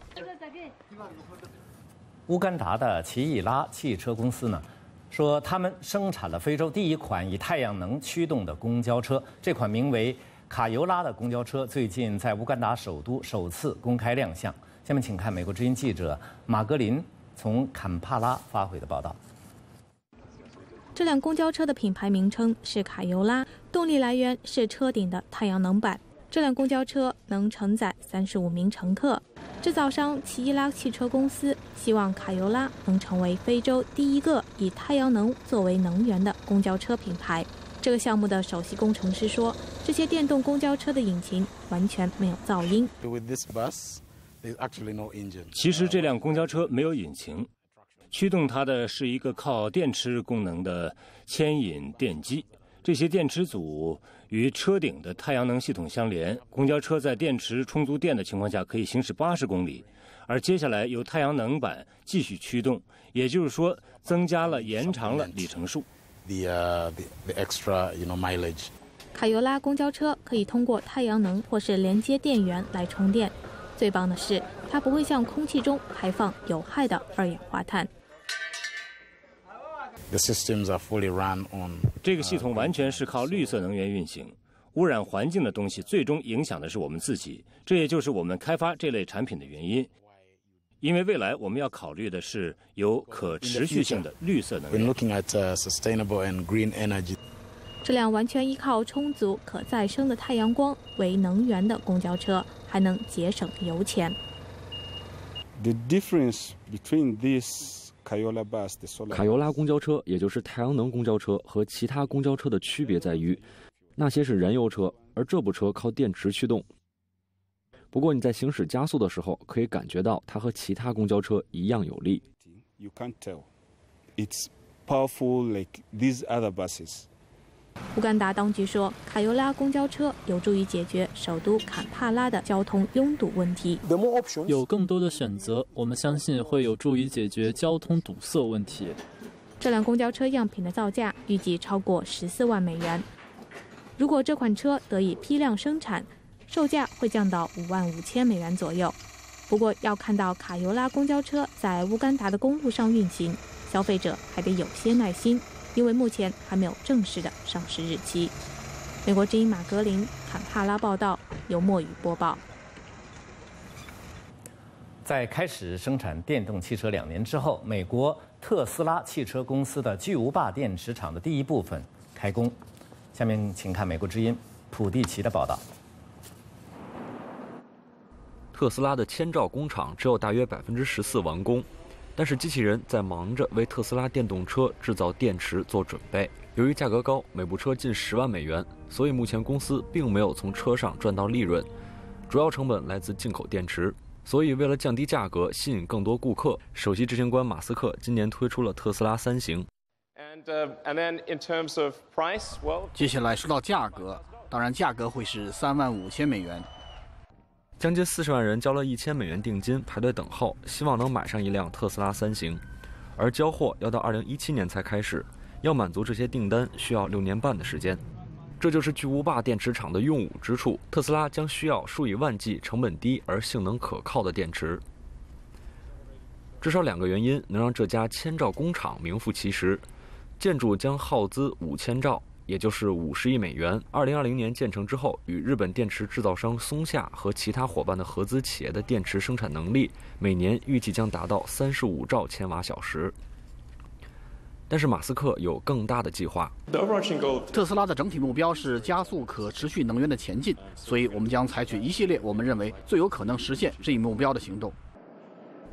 乌干达的奇异拉汽车公司呢，说他们生产了非洲第一款以太阳能驱动的公交车。这款名为卡尤拉的公交车最近在乌干达首都首次公开亮相。下面请看美国之音记者马格林从坎帕拉发回的报道。这辆公交车的品牌名称是卡尤拉，动力来源是车顶的太阳能板。这辆公交车能承载三十五名乘客。制造商奇伊拉汽车公司希望卡尤拉能成为非洲第一个以太阳能作为能源的公交车品牌。这个项目的首席工程师说：“这些电动公交车的引擎完全没有噪音。其实这辆公交车没有引擎，驱动它的是一个靠电池功能的牵引电机。这些电池组。”与车顶的太阳能系统相连，公交车在电池充足电的情况下可以行驶八十公里，而接下来由太阳能板继续驱动，也就是说增加了延长了里程数。卡尤拉公交车可以通过太阳能或是连接电源来充电，最棒的是它不会向空气中排放有害的二氧化碳。这个系统完全是靠绿色能源运行，污染环境的东西最终影响的是我们自己。这也就是我们开发这类产品的原因，因为未来我们要考虑的是有可持续性的绿色能源。这辆完全依靠充足可再生的太阳光为能源的公交车，还能节省油钱。The difference between this 卡尤拉公交车，也就是太阳能公交车和其他公交车的区别在于，那些是燃油车，而这部车靠电池驱动。不过你在行驶加速的时候，可以感觉到它和其他公交车一样有力。乌干达当局说，卡尤拉公交车有助于解决首都坎帕拉的交通拥堵问题。有更多的选择，我们相信会有助于解决交通堵塞问题。这辆公交车样品的造价预计超过十四万美元。如果这款车得以批量生产，售价会降到五万五千美元左右。不过，要看到卡尤拉公交车在乌干达的公路上运行，消费者还得有些耐心。因为目前还没有正式的上市日期。美国之音马格林坎帕拉报道，由墨雨播报。在开始生产电动汽车两年之后，美国特斯拉汽车公司的巨无霸电池厂的第一部分开工。下面请看美国之音普蒂奇的报道。特斯拉的千兆工厂只有大约百分之十四完工，但是机器人在忙着为特斯拉电动车制造电池做准备。由于价格高，每部车近十万美元，所以目前公司并没有从车上赚到利润，主要成本来自进口电池。所以为了降低价格，吸引更多顾客，首席执行官马斯克今年推出了特斯拉三型。接下来说到价格，当然价格会是三万五千美元。将近四十万人交了一千美元定金排队等候，希望能买上一辆特斯拉三型，而交货要到二零一七年才开始，要满足这些订单需要六年半的时间。这就是巨无霸电池厂的用武之处。特斯拉将需要数以万计、成本低而性能可靠的电池。至少两个原因能让这家千兆工厂名副其实：建筑将耗资五千兆。也就是五十亿美元。二零二零年建成之后，与日本电池制造商松下和其他伙伴的合资企业的电池生产能力，每年预计将达到三十五兆千瓦小时。但是马斯克有更大的计划。特斯拉的整体目标是加速可持续能源的前进，所以我们将采取一系列我们认为最有可能实现这一目标的行动。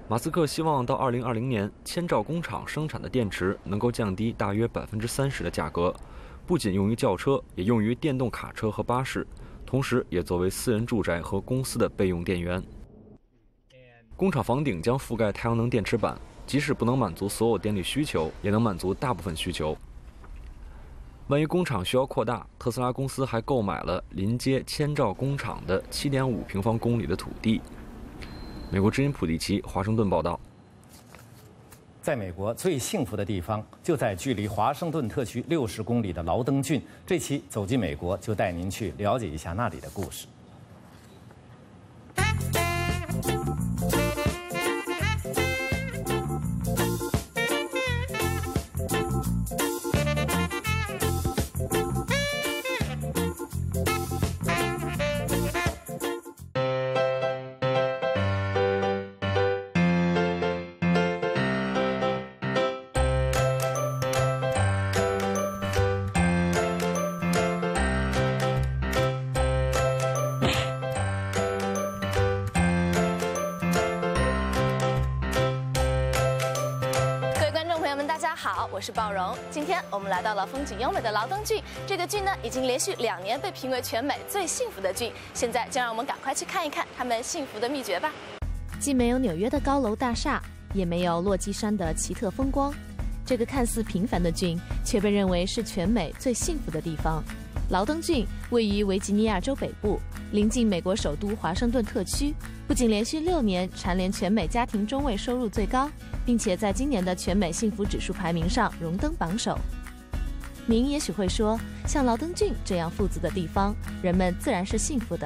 马斯克希望到二零二零年，千兆工厂生产的电池能够降低大约百分之三十的价格。不仅用于轿车，也用于电动卡车和巴士，同时也作为私人住宅和公司的备用电源。工厂房顶将覆盖太阳能电池板，即使不能满足所有电力需求，也能满足大部分需求。万一工厂需要扩大，特斯拉公司还购买了临接千兆工厂的7.5平方公里的土地。美国之音普蒂奇，华盛顿报道。在美国最幸福的地方就在距离华盛顿特区六十公里的劳登郡。这期走进美国，就带您去了解一下那里的故事。是鲍荣，今天我们来到了风景优美的劳登郡。这个郡呢，已经连续两年被评为全美最幸福的郡。现在就让我们赶快去看一看他们幸福的秘诀吧。既没有纽约的高楼大厦，也没有落基山的奇特风光，这个看似平凡的郡，却被认为是全美最幸福的地方。劳登郡位于维吉尼亚州北部，临近美国首都华盛顿特区，不仅连续六年蝉联全美家庭中位收入最高。并且在今年的全美幸福指数排名上荣登榜首。您也许会说，像劳登郡这样富足的地方，人们自然是幸福的。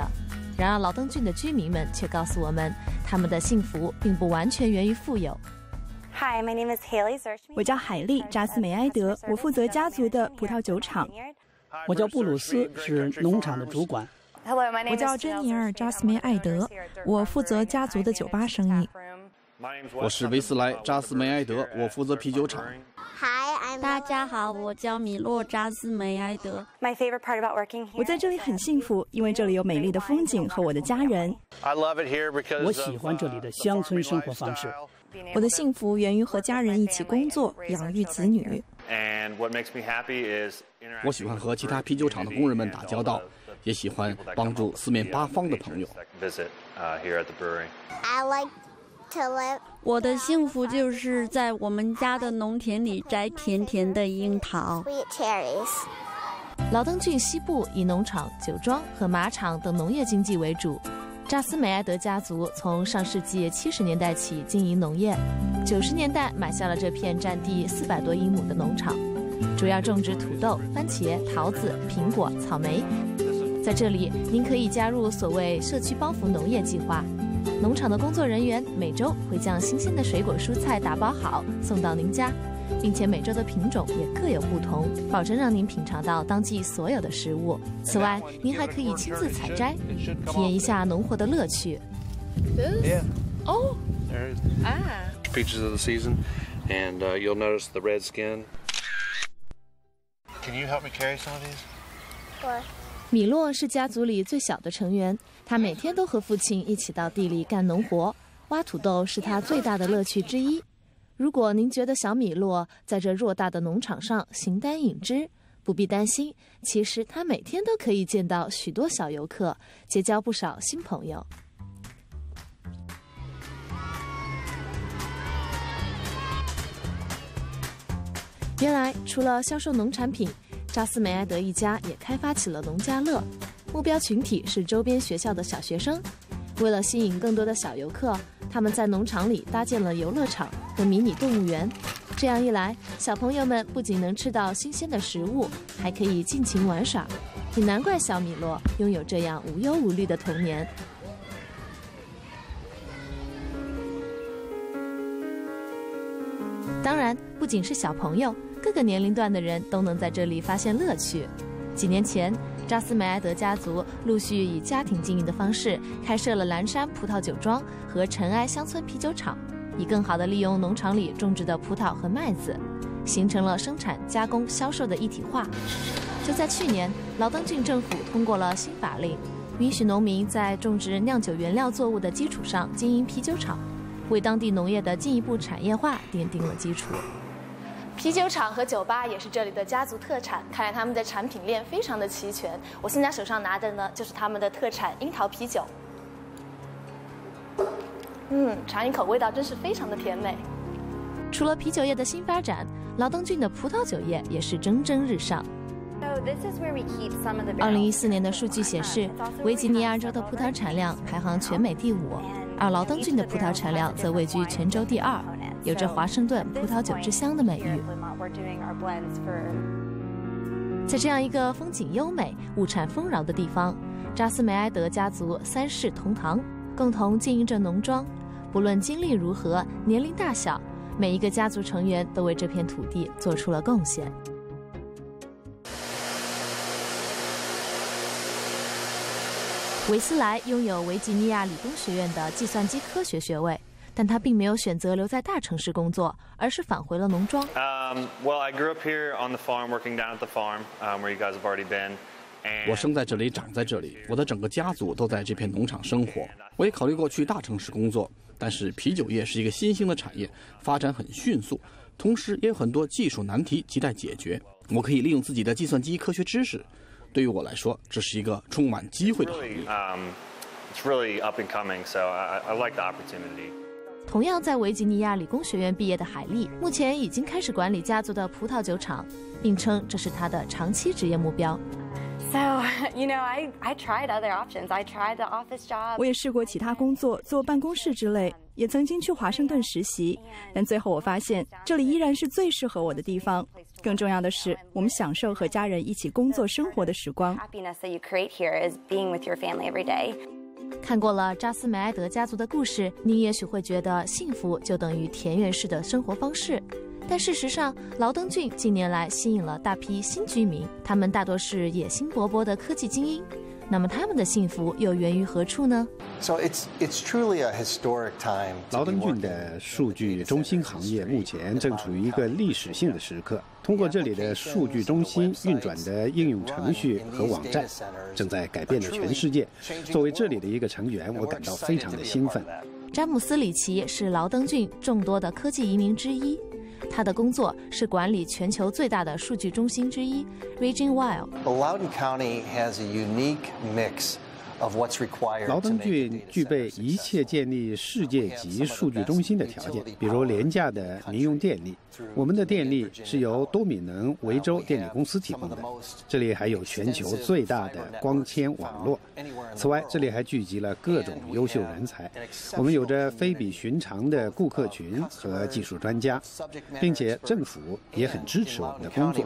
然而，劳登郡的居民们却告诉我们，他们的幸福并不完全源于富有。Hi, my name is Haley. 我叫海莉·扎斯梅埃德，我负责家族的葡萄酒厂。我叫布鲁斯，是农场的主管。Hello，我叫珍妮尔·扎斯梅埃德，我负责家族的酒吧生意。我是维斯莱·扎斯梅埃德，我负责啤酒厂。Hi，大家好，我叫米洛·扎斯梅埃德。My favorite part about working here，我在这里很幸福，因为这里有美丽的风景和我的家人。I love it here because 我喜欢这里的乡村生活方式。我的幸福源于和家人一起工作，养育子女。And what makes me happy is 我喜欢和其他啤酒厂的工人们打交道，也喜欢帮助四面八方的朋友。I like 我的幸福就是在我们家的农田里摘甜甜的樱桃。劳登郡西部以农场、酒庄和马场等农业经济为主。扎斯梅埃德家族从上世纪七十年代起经营农业，九十年代买下了这片占地四百多英亩的农场，主要种植土豆、番茄、桃子、苹果、草莓。在这里，您可以加入所谓社区帮扶农业计划。农场的工作人员每周会将新鲜的水果蔬菜打包好送到您家，并且每周的品种也各有不同，保证让您品尝到当季所有的食物。此外，您还可以亲自采摘，体验一下农活的乐趣。哦，啊！Pictures of the season, and you'll notice the red skin. Can you help me carry some of these? 米洛是家族里最小的成员，他每天都和父亲一起到地里干农活，挖土豆是他最大的乐趣之一。如果您觉得小米洛在这偌大的农场上形单影只，不必担心，其实他每天都可以见到许多小游客，结交不少新朋友。原来，除了销售农产品，扎斯梅埃德一家也开发起了农家乐，目标群体是周边学校的小学生。为了吸引更多的小游客，他们在农场里搭建了游乐场和迷你动物园。这样一来，小朋友们不仅能吃到新鲜的食物，还可以尽情玩耍。也难怪小米洛拥有这样无忧无虑的童年。当然，不仅是小朋友。各个年龄段的人都能在这里发现乐趣。几年前，扎斯梅埃德家族陆续以家庭经营的方式开设了蓝山葡萄酒庄和尘埃乡村啤酒厂，以更好地利用农场里种植的葡萄和麦子，形成了生产、加工、销售的一体化。就在去年，劳登郡政府通过了新法令，允许农民在种植酿酒原料作物的基础上经营啤酒厂，为当地农业的进一步产业化奠定了基础。啤酒厂和酒吧也是这里的家族特产，看来他们的产品链非常的齐全。我现在手上拿的呢，就是他们的特产樱桃啤酒。嗯，尝一口，味道真是非常的甜美。除了啤酒业的新发展，劳登郡的葡萄酒业也是蒸蒸日上。二零一四年的数据显示，维吉尼亚州的葡萄产量排行全美第五，而劳登郡的葡萄产量则位居全州第二。有着“华盛顿葡萄酒之乡”的美誉。在这样一个风景优美、物产丰饶的地方，扎斯梅埃德家族三世同堂，共同经营着农庄。不论经历如何、年龄大小，每一个家族成员都为这片土地做出了贡献。维斯莱拥有维吉尼亚理工学院的计算机科学学位。但他并没有选择留在大城市工作，而是返回了农庄。嗯，Well, I grew up here on the farm, working down at the farm where you guys have already been. 我生在这里，长在这里，我的整个家族都在这片农场生活。我也考虑过去大城市工作，但是啤酒业是一个新兴的产业，发展很迅速，同时也有很多技术难题亟待解决。我可以利用自己的计算机科学知识，对于我来说，这是一个充满机会的行业。同样在维吉尼亚理工学院毕业的海莉，目前已经开始管理家族的葡萄酒厂，并称这是她的长期职业目标。So, you know, I I tried other options. I tried the office job. 我也试过其他工作，做办公室之类，也曾经去华盛顿实习，但最后我发现这里依然是最适合我的地方。更重要的是，我们享受和家人一起工作生活的时光。Happiness that you create here is being with your family every day. 看过了扎斯梅埃德家族的故事，你也许会觉得幸福就等于田园式的生活方式。但事实上，劳登郡近年来吸引了大批新居民，他们大多是野心勃勃的科技精英。那么他们的幸福又源于何处呢？So it's it's truly a historic time.？劳登郡的数据中心行业目前正处于一个历史性的时刻。通过这里的数据中心运转的应用程序和网站，正在改变着全世界。作为这里的一个成员，我感到非常的兴奋。詹姆斯·里奇是劳登郡众多的科技移民之一。他的工作是管理全球最大的数据中心之一 Region Wild。劳登郡具备一切建立世界级数据中心的条件，比如廉价的民用电力。我们的电力是由多米能维州电力公司提供的。这里还有全球最大的光纤网络。此外，这里还聚集了各种优秀人才。我们有着非比寻常的顾客群和技术专家，并且政府也很支持我们的工作。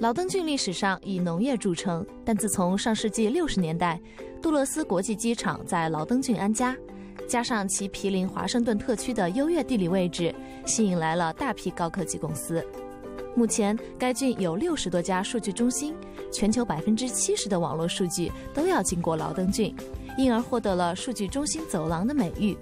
劳登郡历史上以农业著称，但自从上世纪六十年代，杜勒斯国际机场在劳登郡安家，加上其毗邻华盛顿特区的优越地理位置，吸引来了大批高科技公司。目前，该郡有六十多家数据中心，全球百分之七十的网络数据都要经过劳登郡，因而获得了“数据中心走廊”的美誉。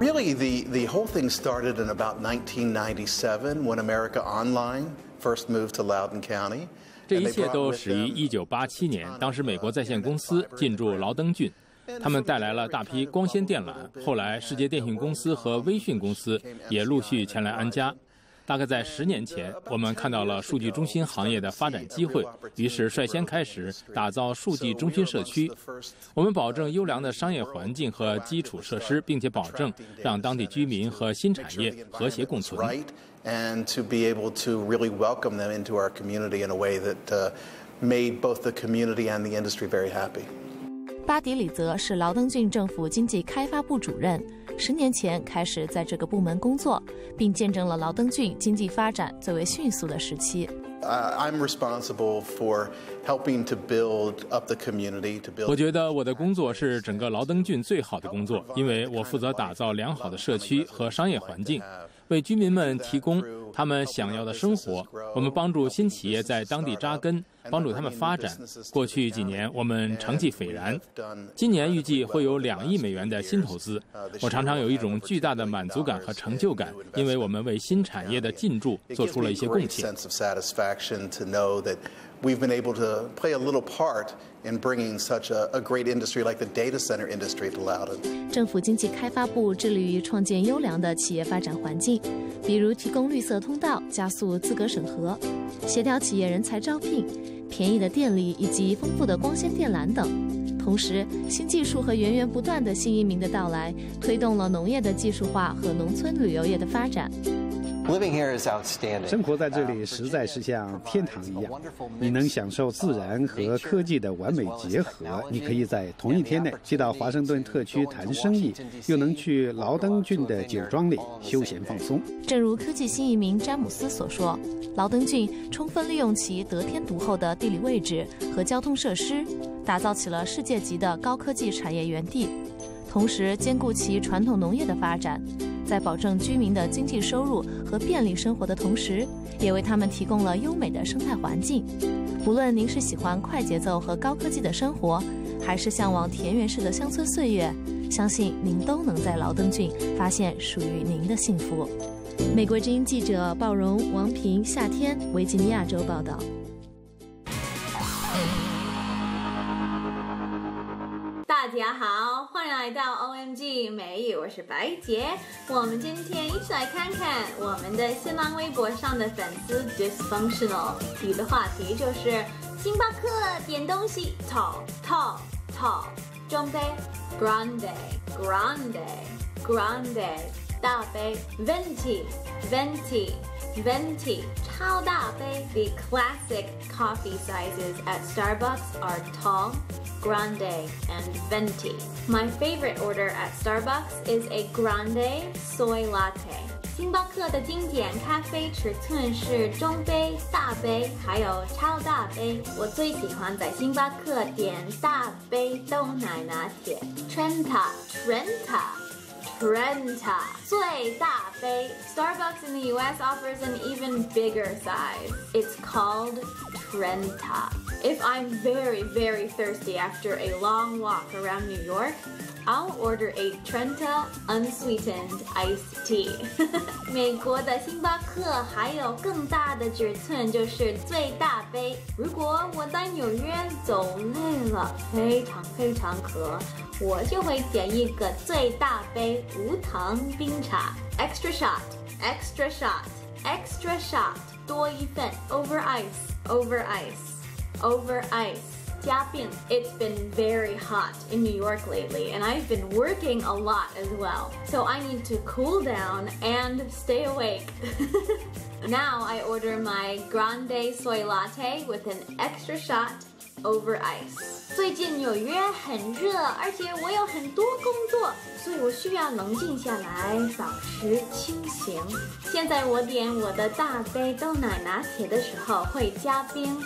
Really, the, the whole thing started in about 1997 when America Online first moved to Loudoun County. 这一切都始于1987年，当时美国在线公司进驻劳登郡，他们带来了大批光纤电缆。后来，世界电信公司和微讯公司也陆续前来安家。大概在十年前，我们看到了数据中心行业的发展机会，于是率先开始打造数据中心社区。我们保证优良的商业环境和基础设施，并且保证让当地居民和新产业和谐共存。And to be able to really welcome them into our community in a way that made both the community and the industry very happy. 巴迪里泽是劳登郡政府经济开发部主任。十年前开始在这个部门工作，并见证了劳登郡经济发展最为迅速的时期。I'm responsible for helping to build up the community. To build. 我觉得我的工作是整个劳登郡最好的工作，因为我负责打造良好的社区和商业环境。为居民们提供他们想要的生活。我们帮助新企业在当地扎根，帮助他们发展。过去几年，我们成绩斐然。今年预计会有两亿美元的新投资。我常常有一种巨大的满足感和成就感，因为我们为新产业的进驻做出了一些贡献。we've been able to play a little part in bringing such a, a great industry like the data center industry to Loudoun. 政府经济开发部致力于创建优良的企业发展环境，比如提供绿色通道、加速资格审核、协调企业人才招聘、便宜的电力以及丰富的光纤电缆等。同时，新技术和源源不断的新移民的到来，推动了农业的技术化和农村旅游业的发展。生活在这里实在是像天堂一样，你能享受自然和科技的完美结合。你可以在同一天内既到华盛顿特区谈生意，又能去劳登郡的酒庄里休闲放松。正如科技新移民詹姆斯所说，劳登郡充分利用其得天独厚的地理位置和交通设施，打造起了世界级的高科技产业园地，同时兼顾其传统农业的发展。在保证居民的经济收入和便利生活的同时，也为他们提供了优美的生态环境。无论您是喜欢快节奏和高科技的生活，还是向往田园式的乡村岁月，相信您都能在劳登郡发现属于您的幸福。美国之音记者鲍荣、王平、夏天，维吉尼亚州报道。大家好，欢迎来到 OMG 美语，我是白洁。我们今天一起来看看我们的新浪微博上的粉丝 dysfunctional 提的话题，就是星巴克点东西 tall tall tall 中杯 grande grande grande 大杯 venti venti venti 超大杯。The classic coffee sizes at Starbucks are tall. grande, and venti. My favorite order at Starbucks is a grande soy latte. 星巴克的经典咖啡尺寸是中杯、大杯，还有超大杯。我最喜欢在星巴克点大杯豆奶拿铁，Trenta Trenta。 Trenta 最大杯. Starbucks in the US offers an even bigger size. It's called Trenta. If I'm very, very thirsty after a long walk around New York, I'll order a Trenta unsweetened iced tea. 美国的星巴克还有更大的尺寸，就是最大杯。如果我在纽约走累了，非常非常渴， 我就会点一个最大杯无糖冰茶，extra shot，extra shot，extra shot，多一份，over ice，over ice，over ice。it's been very hot in New York lately, and I've been working a lot as well. So I need to cool down and stay awake. now I order my grande soy latte with an extra shot over ice. 最近纽约很热，而且我有很多工作，所以我需要冷静下来，保持清醒。现在我点我的大杯豆奶拿铁的时候会加冰。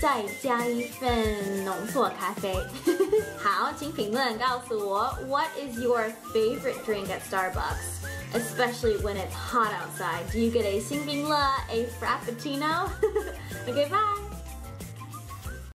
再加一份浓缩咖啡。好，请评论告诉我，What is your favorite drink at Starbucks? Especially when it's hot outside. Do you get a 星冰乐, a frappuccino? okay, bye.